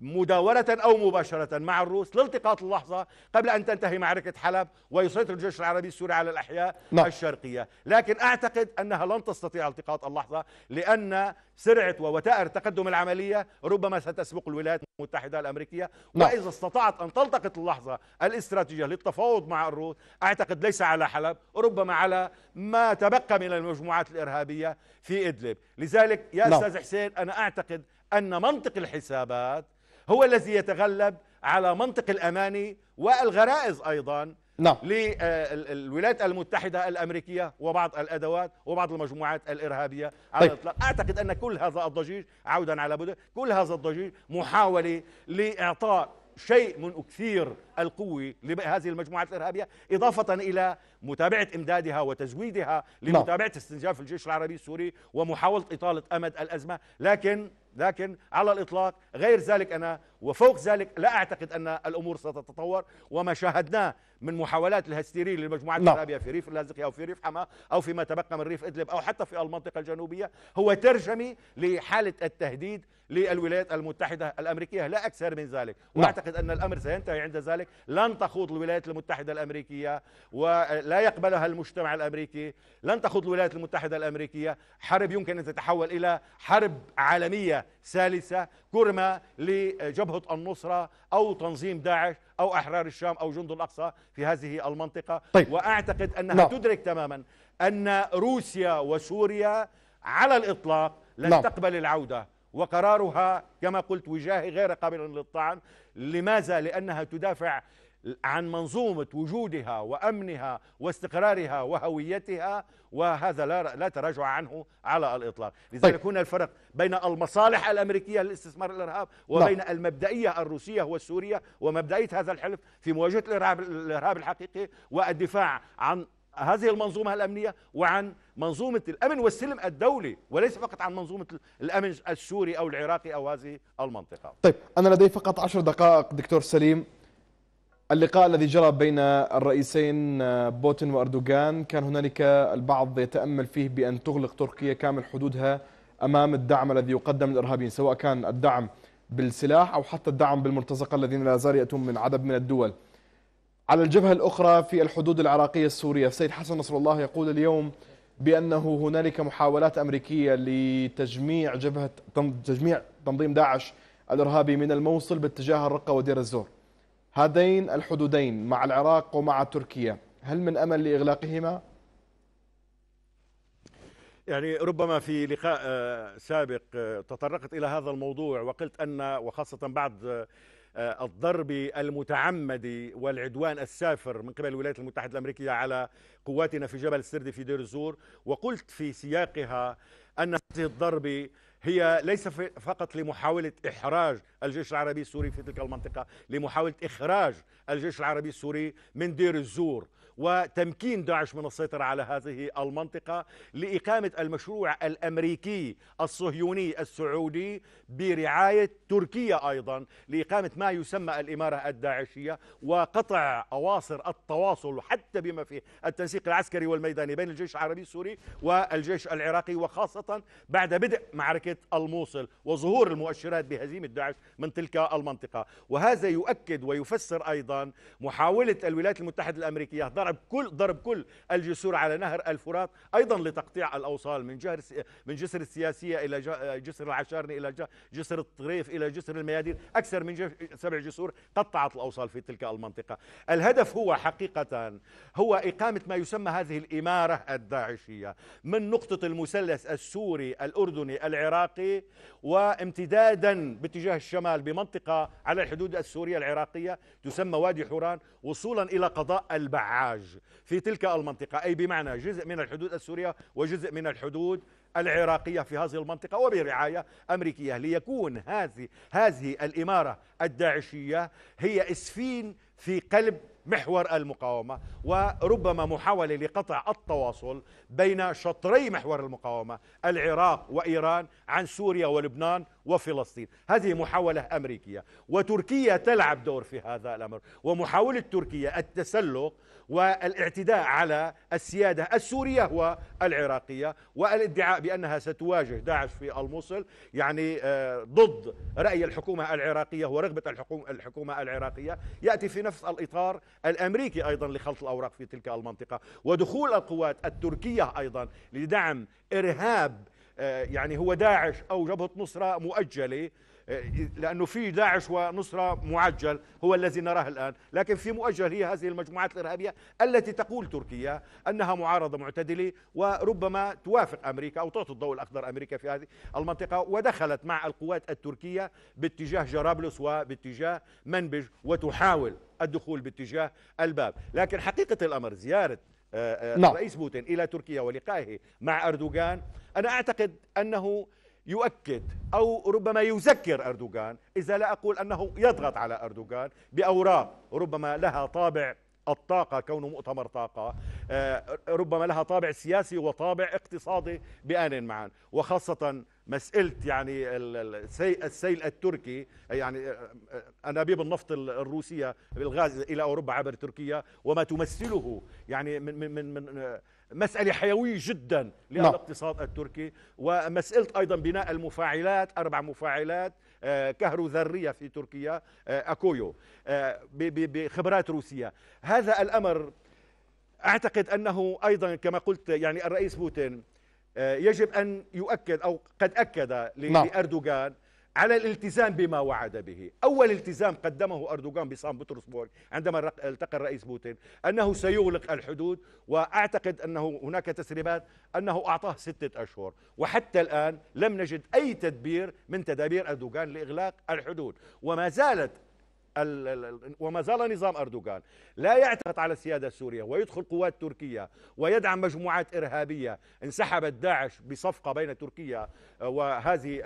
مداولة أو مباشرة مع الروس لالتقاط اللحظة قبل أن تنتهي معركة حلب ويسيطر الجيش العربي السوري على الأحياء نعم. الشرقية لكن أعتقد أنها لن تستطيع التقاط اللحظة لأن سرعة ووتائر تقدم العملية ربما ستسبق الولايات المتحدة الأمريكية نعم. وإذا استطاعت أن تلتقط اللحظة الاستراتيجية للتفاوض مع الروس أعتقد ليس على حلب ربما على ما تبقى من المجموعات الإرهابية في إدلب لذلك يا نعم. أستاذ حسين أنا أعتقد أن منطق الحسابات هو الذي يتغلب على منطق الأماني والغرائز أيضا نعم للولايات المتحدة الأمريكية وبعض الأدوات وبعض المجموعات الإرهابية على طيب. الإطلاق أعتقد أن كل هذا الضجيج عودا على بدء كل هذا الضجيج محاولة لإعطاء شيء من أكثير القوة لهذه المجموعات الإرهابية إضافة إلى متابعة إمدادها وتزويدها نعم. لمتابعة استنزاف الجيش العربي السوري ومحاولة إطالة أمد الأزمة لكن لكن على الإطلاق غير ذلك أنا وفوق ذلك لا أعتقد أن الأمور ستتطور وما شاهدناه من محاولات الهستيرية للمجموعات نعم. الإرهابية في ريف اللاذقية أو في ريف حما أو فيما تبقى من ريف إدلب أو حتى في المنطقة الجنوبية. هو ترجمي لحالة التهديد للولايات المتحدة الأمريكية لا أكثر من ذلك. نعم. وأعتقد أن الأمر سينتهي عند ذلك. لن تخوض الولايات المتحدة الأمريكية ولا يقبلها المجتمع الأمريكي. لن تخوض الولايات المتحدة الأمريكية. حرب يمكن أن تتحول إلى حرب عالمية ثالثة كرمة لجبهة النصرة أو تنظيم داعش أو أحرار الشام أو جند الأقصى في هذه المنطقة طيب. وأعتقد أنها لا. نعم. تدرك تماما أن روسيا وسوريا على الإطلاق لن لا. نعم. تقبل العودة وقرارها كما قلت وجاهي غير قابل للطعن لماذا؟ لأنها تدافع عن منظومة وجودها وأمنها واستقرارها وهويتها وهذا لا, لا تراجع عنه على الإطلاق لذلك طيب. هنا الفرق بين المصالح الأمريكية للاستثمار الإرهاب وبين لا. المبدئية الروسية والسورية ومبدئية هذا الحلف في مواجهة الإرهاب, الإرهاب الحقيقي والدفاع عن هذه المنظومة الأمنية وعن منظومة الأمن والسلم الدولي وليس فقط عن منظومة الأمن السوري أو العراقي أو هذه المنطقة طيب أنا لدي فقط عشر دقائق دكتور سليم اللقاء الذي جرى بين الرئيسين بوتين وأردوغان كان هنالك البعض يتأمل فيه بأن تغلق تركيا كامل حدودها أمام الدعم الذي يقدم للإرهابيين سواء كان الدعم بالسلاح أو حتى الدعم بالمرتزقة الذين لا زال ياتون من عدد من الدول. على الجبهة الأخرى في الحدود العراقية السورية السيد حسن نصر الله يقول اليوم بأنه هنالك محاولات أمريكية لتجميع جبهة تجميع تنظيم داعش الإرهابي من الموصل باتجاه الرقة ودير الزور. هذين الحدودين مع العراق ومع تركيا هل من أمل لإغلاقهما؟ يعني ربما في لقاء آه، سابق آه، تطرقت إلى هذا الموضوع وقلت أن وخاصة بعد آه، الضرب المتعمد والعدوان السافر من قبل الولايات المتحدة الأمريكية على قواتنا في جبل السرد في دير الزور وقلت في سياقها أن هذه الضرب هي ليس فقط لمحاولة إحراج الجيش العربي السوري في تلك المنطقة لمحاولة إخراج الجيش العربي السوري من دير الزور وتمكين داعش من السيطرة على هذه المنطقة لإقامة المشروع الأمريكي الصهيوني السعودي برعاية تركيا أيضا لإقامة ما يسمى الإمارة الداعشية وقطع أواصر التواصل حتى بما فيه التنسيق العسكري والميداني بين الجيش العربي السوري والجيش العراقي وخاصة بعد بدء معركة الموصل وظهور المؤشرات بهزيمة داعش من تلك المنطقة. وهذا يؤكد ويفسر أيضا محاولة الولايات المتحدة الأمريكية ضرب كل ضرب كل الجسور على نهر الفرات أيضا لتقطيع الأوصال من جهر من جسر السياسية إلى جسر العشارني إلى جسر الطريف إلى جسر الميادين. أكثر من سبع جسور قطعت الأوصال في تلك المنطقة. الهدف هو حقيقة هو إقامة ما يسمى هذه الإمارة الداعشية. من نقطة المثلث السوري الأردني العراقي وامتدادا باتجاه الشمال بمنطقة على الحدود السورية العراقية تسمى وادي حوران وصولا إلى قضاء البعاج في تلك المنطقة. أي بمعنى جزء من الحدود السورية وجزء من الحدود العراقية في هذه المنطقة. وبرعاية أمريكية ليكون هذه هذه الإمارة الداعشية هي إسفين في قلب محور المقاومة وربما محاولة لقطع التواصل بين شطري محور المقاومة العراق وإيران عن سوريا ولبنان وفلسطين. هذه محاولة أمريكية وتركيا تلعب دور في هذا الأمر. ومحاولة تركيا التسلق والإعتداء على السيادة السورية والعراقية والادعاء بأنها ستواجه داعش في الموصل يعني آه، ضد رأي الحكومة العراقية ورغبة الحكومة العراقية. يأتي في نفس الإطار الأمريكي أيضا لخلط الأوراق في تلك المنطقة ودخول القوات التركية أيضا لدعم إرهاب آه، يعني هو داعش أو جبهة نصرة مؤجلة. لأنه في داعش ونصرة معجل هو الذي نراه الآن لكن في مؤجل هي هذه المجموعات الإرهابية التي تقول تركيا أنها معارضة معتدلة وربما توافق أمريكا أو تعطي الضوء الأخضر أمريكا في هذه المنطقة ودخلت مع القوات التركية باتجاه جرابلس وباتجاه منبج وتحاول الدخول باتجاه الباب لكن حقيقة الأمر زيارة آه، آه، نعم. الرئيس بوتين إلى تركيا ولقائه مع أردوغان أنا أعتقد أنه يؤكد أو ربما يذكر أردوغان إذا لا أقول أنه يضغط على أردوغان بأوراق ربما لها طابع الطاقة كونه مؤتمر طاقة آه، ربما لها طابع سياسي وطابع اقتصادي بآن معا. وخاصة مسألة يعني السيل التركي يعني آه، أنابيب النفط الروسية بالغاز إلى أوروبا عبر تركيا وما تمثله يعني من من من, من مسألة حيوية جدا للاقتصاد نعم. التركي ومسألة أيضا بناء المفاعلات أربع مفاعلات آه، كهروذرية في تركيا آه، أكويو آه، بخبرات روسية هذا الأمر أعتقد أنه أيضا كما قلت يعني الرئيس بوتين يجب أن يؤكد أو قد أكد نعم. لأردوغان على الالتزام بما وعد به أول التزام قدمه أردوغان بسان بطرسبورغ عندما التقى الرئيس بوتين أنه سيغلق الحدود وأعتقد أنه هناك تسريبات أنه أعطاه ستة أشهر وحتى الآن لم نجد أي تدبير من تدابير أردوغان لإغلاق الحدود وما زالت وما زال نظام أردوغان لا يعتقد على السيادة السورية ويدخل قوات تركيا ويدعم مجموعات إرهابية انسحبت داعش بصفقة بين تركيا وهذه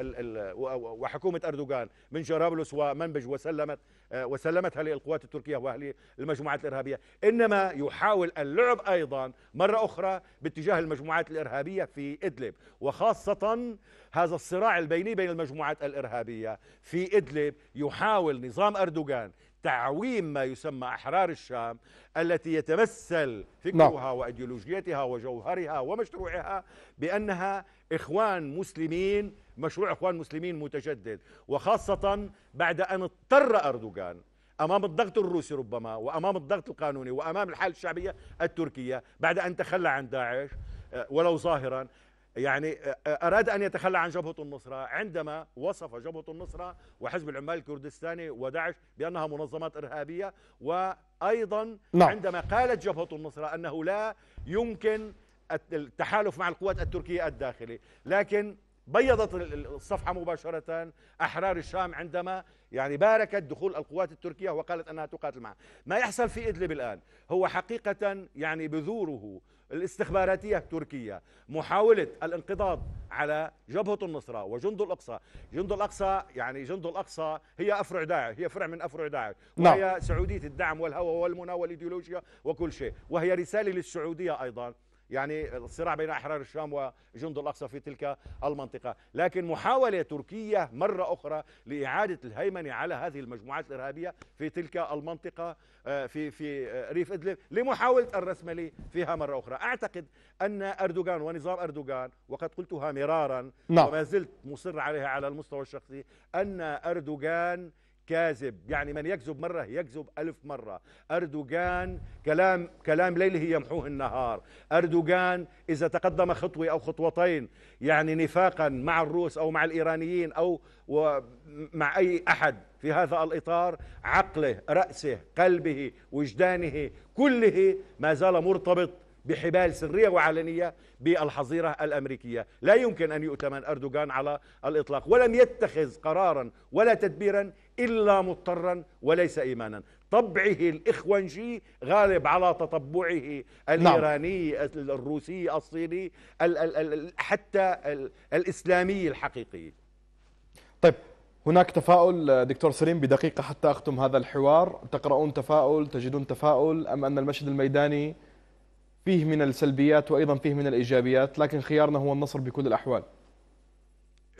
وحكومة أردوغان من جرابلس ومنبج وسلمت. وسلمتها للقوات التركية وأهل المجموعات الإرهابية. إنما يحاول اللعب أيضا مرة أخرى باتجاه المجموعات الإرهابية في إدلب وخاصة هذا الصراع البيني بين المجموعات الإرهابية في إدلب يحاول نظام أردوغان تعويم ما يسمى أحرار الشام التي يتمثل فكرها نعم. وأيديولوجيتها وجوهرها ومشروعها بأنها إخوان مسلمين مشروع إخوان مسلمين متجدد وخاصة بعد أن اضطر أردوغان أمام الضغط الروسي ربما وأمام الضغط القانوني وأمام الحالة الشعبية التركية بعد أن تخلى عن داعش آه، ولو ظاهرا يعني أراد أن يتخلى عن جبهة النصرة عندما وصف جبهة النصرة وحزب العمال الكردستاني وداعش بأنها منظمات إرهابية وأيضا نعم. عندما قالت جبهة النصرة أنه لا يمكن التحالف مع القوات التركية الداخلي لكن بيضت الصفحة مباشرة أحرار الشام عندما يعني باركت دخول القوات التركية وقالت أنها تقاتل معها ما يحصل في إدلب الآن هو حقيقة يعني بذوره الاستخباراتية التركية محاولة الانقضاض على جبهة النصرة وجند الأقصى. جند الأقصى يعني جند الأقصى هي أفرع داعش هي فرع من أفرع داعش. نعم. وهي سعودية الدعم والهوى والمنى والإيديولوجيا وكل شيء. وهي رسالة للسعودية أيضا. يعني الصراع بين أحرار الشام وجند الأقصى في تلك المنطقة لكن محاولة تركية مرة أخرى لإعادة الهيمنة على هذه المجموعات الإرهابية في تلك المنطقة آه، في في آه، ريف إدلب لمحاولة الرسملة فيها مرة أخرى أعتقد أن أردوغان ونظام أردوغان وقد قلتها مرارا نعم. وما زلت مصر عليها على المستوى الشخصي أن أردوغان كاذب. يعني من يكذب مرة يكذب ألف مرة. أردوغان كلام كلام ليله يمحوه النهار. أردوغان إذا تقدم خطوة أو خطوتين يعني نفاقا مع الروس أو مع الإيرانيين أو مع أي أحد في هذا الإطار عقله رأسه قلبه وجدانه كله ما زال مرتبط بحبال سرية وعلنية بالحظيرة الأمريكية. لا يمكن أن يؤتمن أردوغان على الإطلاق ولم يتخذ قرارا ولا تدبيرا إلا مضطرا وليس إيمانا طبعه الإخوانجي غالب على تطبعه نعم. الإيراني نعم. الروسي الصيني حتى الإسلامي الحقيقي طيب هناك تفاؤل دكتور سليم بدقيقة حتى أختم هذا الحوار تقرؤون تفاؤل تجدون تفاؤل أم أن المشهد الميداني فيه من السلبيات وأيضا فيه من الإيجابيات لكن خيارنا هو النصر بكل الأحوال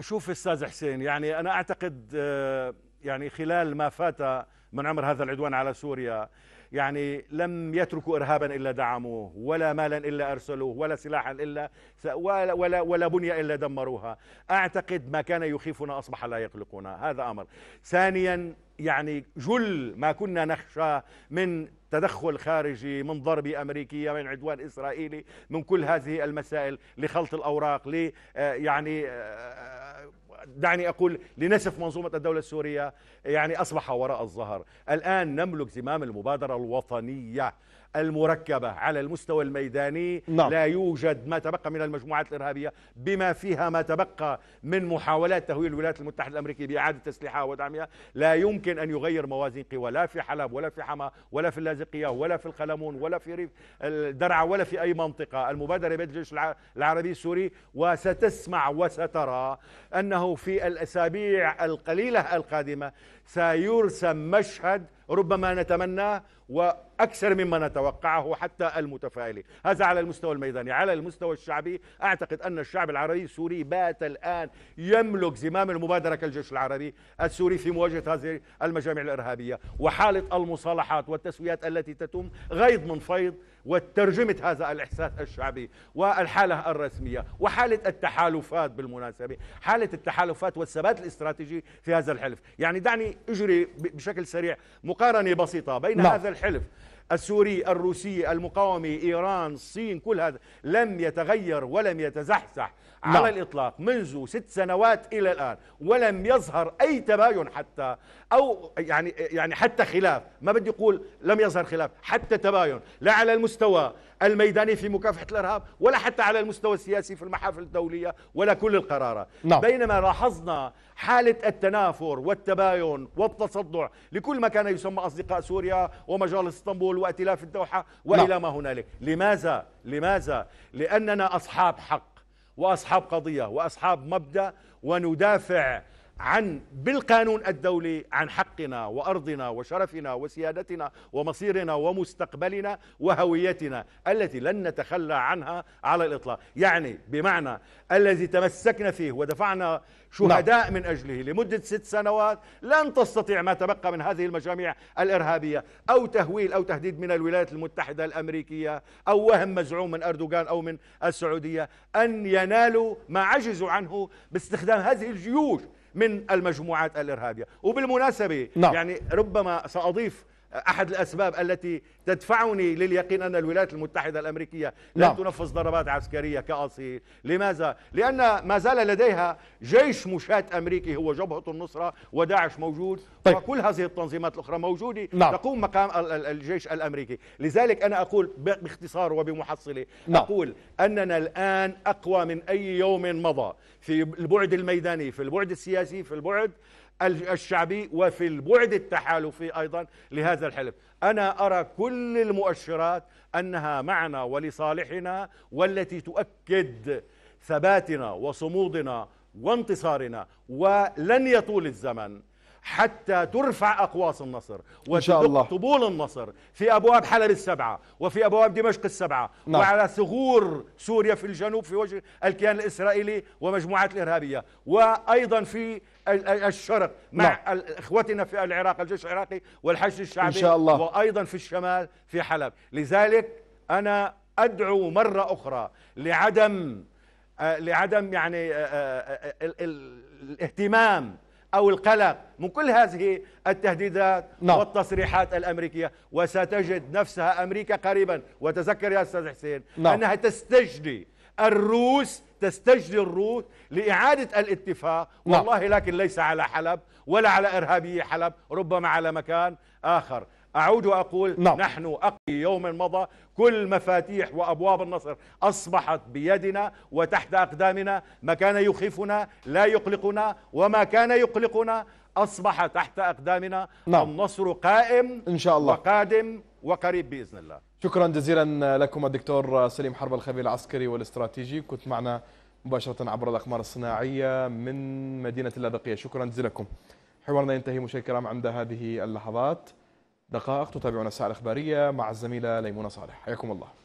شوف أستاذ حسين يعني أنا أعتقد آه، يعني خلال ما فات من عمر هذا العدوان على سوريا يعني لم يتركوا ارهابا إلا دعموه ولا مالا إلا أرسلوه ولا سلاحا إلا ولا ولا, ولا بنية إلا دمروها. أعتقد ما كان يخيفنا أصبح لا يقلقنا. هذا أمر. ثانيا يعني جل ما كنا نخشى من تدخل خارجي من ضربة أمريكية من عدوان إسرائيلي من كل هذه المسائل لخلط الأوراق ل آه، يعني دعني أقول لنسف منظومة الدولة السورية يعني أصبح وراء الظهر. الآن نملك زمام المبادرة الوطنية. المركبة على المستوى الميداني. نعم. لا يوجد ما تبقى من المجموعات الإرهابية بما فيها ما تبقى من محاولات تهويل الولايات المتحدة الأمريكية بإعادة تسليحها ودعمها. لا يمكن أن يغير موازين قوى لا في حلب ولا في حما ولا في اللاذقية ولا في الخلمون ولا في ريف الدرعا ولا في أي منطقة. المبادرة بيد الجيش العربي السوري وستسمع وسترى أنه في الأسابيع القليلة القادمة سيرسم مشهد ربما نتمناه وأكثر مما نتوقعه حتى المتفائلين. هذا على المستوى الميداني. على المستوى الشعبي أعتقد أن الشعب العربي السوري بات الآن يملك زمام المبادرة كالجيش العربي السوري في مواجهة هذه المجامع الإرهابية وحالة المصالحات والتسويات التي تتم غيض من فيض وترجمة هذا الإحساس الشعبي والحالة الرسمية وحالة التحالفات بالمناسبة حالة التحالفات والثبات الاستراتيجي في هذا الحلف يعني دعني أجري بشكل سريع مقارنة بسيطة بين لا. نعم. هذا الحلف السوري الروسي المقاومي إيران الصين كل هذا لم يتغير ولم يتزحزح على لا. نعم. الإطلاق منذ ست سنوات إلى الآن ولم يظهر أي تباين حتى أو يعني يعني حتى خلاف ما بدي أقول لم يظهر خلاف حتى تباين لا على المستوى الميداني في مكافحة الإرهاب ولا حتى على المستوى السياسي في المحافل الدولية ولا كل القرارات نعم. بينما لاحظنا حالة التنافر والتباين والتصدع لكل ما كان يسمى أصدقاء سوريا ومجالس إسطنبول وائتلاف الدوحة وإلى نعم. ما هنالك لماذا؟ لماذا؟ لأننا أصحاب حق وأصحاب قضية وأصحاب مبدأ وندافع عن بالقانون الدولي عن حقنا وأرضنا وشرفنا وسيادتنا ومصيرنا ومستقبلنا وهويتنا التي لن نتخلى عنها على الإطلاق، يعني بمعنى الذي تمسكنا فيه ودفعنا شهداء نعم. من أجله لمدة ست سنوات لن تستطيع ما تبقى من هذه المجاميع الإرهابية أو تهويل أو تهديد من الولايات المتحدة الأمريكية أو وهم مزعوم من أردوغان أو من السعودية أن ينالوا ما عجزوا عنه باستخدام هذه الجيوش من المجموعات الإرهابية وبالمناسبة نعم. يعني ربما سأضيف أحد الأسباب التي تدفعني لليقين أن الولايات المتحدة الأمريكية لن نعم. تنفذ ضربات عسكرية كاصيل، لماذا؟ لأن ما زال لديها جيش مشاة أمريكي هو جبهة النصرة وداعش موجود طيب. وكل هذه التنظيمات الأخرى موجودة نعم. تقوم مقام الجيش الأمريكي، لذلك أنا أقول باختصار وبمحصلة نعم. أقول أننا الآن أقوى من أي يوم مضى في البعد الميداني، في البعد السياسي، في البعد الشعبي وفي البعد التحالفي أيضا لهذا الحلف. أنا أرى كل المؤشرات أنها معنا ولصالحنا والتي تؤكد ثباتنا وصمودنا وانتصارنا ولن يطول الزمن. حتى ترفع أقواس النصر وتدق طبول النصر في أبواب حلب السبعة وفي أبواب دمشق السبعة نعم. وعلى ثغور سوريا في الجنوب في وجه الكيان الإسرائيلي ومجموعات الإرهابية وأيضا في الشرق مع نعم. إخوتنا في العراق الجيش العراقي والحشد الشعبي إن شاء الله. وأيضا في الشمال في حلب لذلك أنا أدعو مرة أخرى لعدم آه، لعدم يعني آه، آه، الاهتمام أو القلق من كل هذه التهديدات نعم. والتصريحات الأمريكية وستجد نفسها أمريكا قريبا وتذكر يا أستاذ حسين نعم. أنها تستجدي الروس تستجدي الروس لإعادة الاتفاق نعم. والله لكن ليس على حلب ولا على إرهابي حلب ربما على مكان آخر أعود وأقول نعم. نحن أقي يوم مضى كل مفاتيح وأبواب النصر أصبحت بيدنا وتحت أقدامنا ما كان يخيفنا لا يقلقنا وما كان يقلقنا أصبح تحت أقدامنا نعم. النصر قائم إن شاء الله. وقادم وقريب بإذن الله. شكرا جزيلا لكم الدكتور سليم حرب الخبير العسكري والاستراتيجي. كنت معنا مباشرة عبر الأقمار الصناعية من مدينة اللاذقية شكرا جزيلا لكم. حوارنا ينتهي مشاهدينا الكرام عند هذه اللحظات. دقائق تتابعون الساعة الإخبارية مع الزميلة ليمونة صالح. حياكم الله.